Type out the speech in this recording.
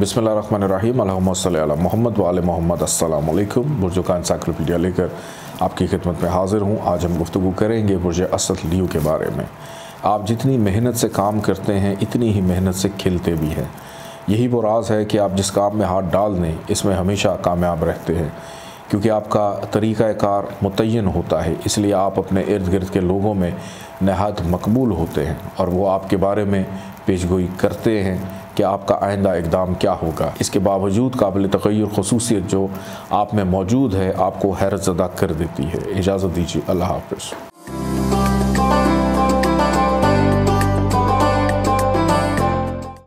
बिसमीम मोहम्मद वाल मोहम्मद असलकुम बुरजुका इंसाइक्लोपीडिया लेकर आपकी खिदमत में हाज़िर हूँ। आज हम गुफ्तु करेंगे बुरज असद लियो के बारे में। आप जितनी मेहनत से काम करते हैं, इतनी ही मेहनत से खिलते भी हैं। यही वो राज है कि आप जिस काम में हाथ डाल दें, इसमें हमेशा कामयाब रहते हैं। क्योंकि आपका तरीक़ाकार मुतन होता है, इसलिए आप अपने इर्द गिर्द के लोगों में नहायत मकबूल होते हैं और वो आपके बारे में पेशगोई करते हैं। कि आपका आइंदा इकदाम क्या होगा। इसके बावजूद काबिल तगैर खसूसियत जो आप में मौजूद है, आपको हैरत ज़दा कर देती है। इजाज़त दीजिए, अल्लाह हाफ़